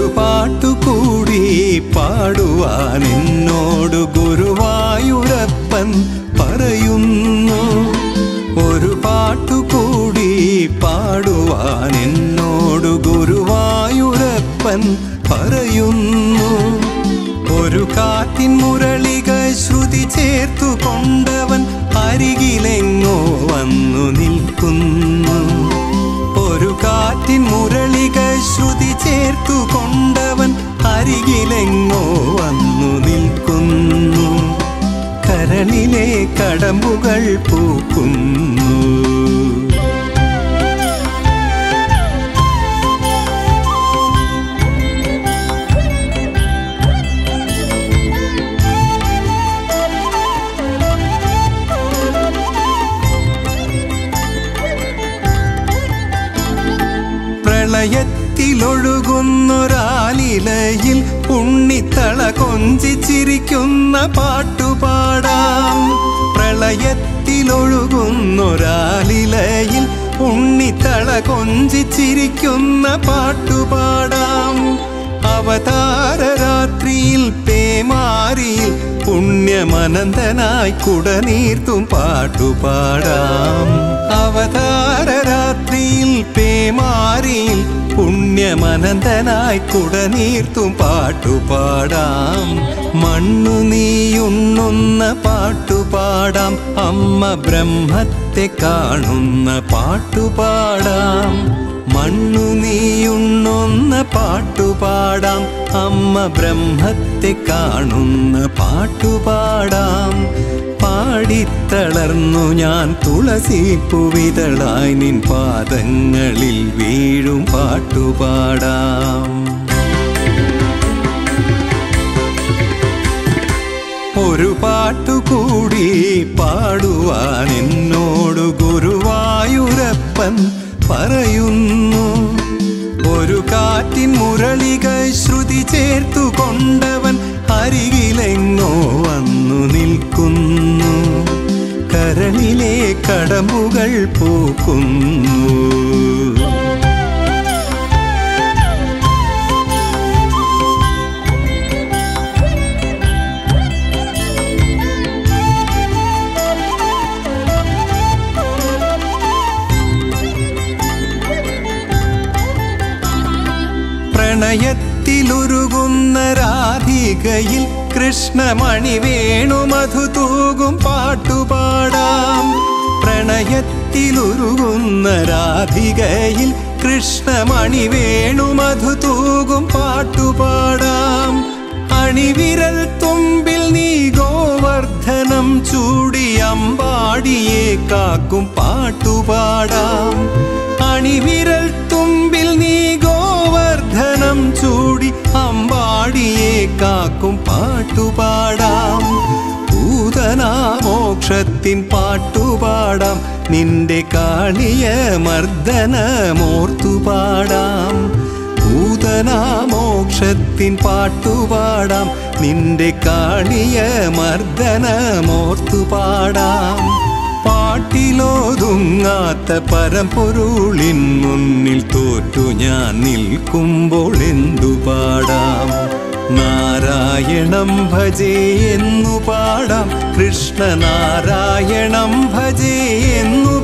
പാട്ടുകൂടി പാടുവാൻ എന്നോട് ഗുരുവായൂരപ്പൻ പറയുന്നു. ഒരു പാട്ടുകൂടി പാടുവാൻ എന്നോട് ഗുരുവായൂരപ്പൻ പറയുന്നു. ഒരു കാറ്റിൻ മുരളിക ശ്രുതി ചേർത്തു കൊണ്ടവൻ അരികിലെങ്ങോ വന്നു നിൽക്കുന്നു. ഒരു കാറ്റിൻ മുരളിക ശ്രുതി ചേർത്തു കൊണ്ടവൻ അരികിലെങ്ങോ വന്നു നിൽക്കുന്നു. കരളിലെ കടമ്പുകൾ പൂക്കുന്നു. പ്രളയത്തിലൊഴുകുന്നൊരാലിലയിൽ ഉണ്ണിത്തള കൊഞ്ചിച്ചിരിക്കുന്ന പാട്ടുപാടാം. പ്രളയത്തിലൊഴുകുന്നൊരാലിലയിൽ ഉണ്ണിത്തള കൊഞ്ചിച്ചിരിക്കുന്ന പാട്ടുപാടാം. അവതാരരാത്രിയിൽ പേമാരിയിൽ പുണ്യമനന്തനായി കുടനീർത്തും പാട്ടുപാടാം. പേമാരിയിൽ പുണ്യമനന്തനായി കുടനീർത്തും പാട്ടുപാടാം. മണ്ണു നീയുണ്ണുന്ന പാട്ടുപാടാം. അമ്മ ബ്രഹ്മത്തെ കാണുന്ന പാട്ടുപാടാം. മണ്ണു നീയുണ്ണുന്ന പാട്ടുപാടാം. അമ്മ ബ്രഹ്മത്തെ കാണുന്ന പാട്ടുപാടാം. പാടിത്തളർന്നു ഞാൻ തുളസി പുവിതളായി നിൻ പാദങ്ങളിൽ വീഴും പാട്ടുപാടാം. ഒരു പാട്ടുകൂടി പാടുവാൻ എന്നോട് ഗുരുവായൂരപ്പൻ പറയുന്നു ഒരു കാറ്റിൻ മുരളികൾ ശ്രുതി ചേർത്തു കൊണ്ടവൻ അരികിലെങ്ങോ കടമ്പുകൾ പൂക്കുന്നു. പ്രണയത്തിലുരുകുന്ന രാധികയിൽ കൃഷ്ണമണി വേണു മധു തൂകും പാട്ടുപാടാം പ്രണയത്തിലുരുകുന്ന രാധികയിൽ കൃഷ്ണമണി വേണു മധു തൂകും പാട്ടുപാടാം. അണിവിരൽ തുമ്പിൽ നീ ഗോവർദ്ധനം ചൂടി അമ്പാടിയെ കാക്കും പാട്ടുപാടാം. അണിവിരൽ തുമ്പിൽ നീ ഗോവർദ്ധനം ചൂടി അമ്പാടിയെ കാക്കും പാട്ടുപാടാം. ഭൂതനാമോക്ഷത്തിൻ പാട്ടുപാടാം. നിന്റെ കാളിയ മർദ്ദനമോർത്തുപാടാം. ഭൂതനാമോക്ഷത്തിൻ പാട്ടുപാടാം. നിന്റെ കാളിയ മർദ്ദനമോർത്തുപാടാം. പാട്ടിലോതുങ്ങാത്ത പരമ്പൊരുളിൻ മുന്നിൽ തോറ്റു ഞാൻ നിൽക്കുമ്പോൾ എന്തു പാടാം? നാരായണം ഭജേ എന്നു പാടാം. കൃഷ്ണനാരായണം ഭജേ എന്നു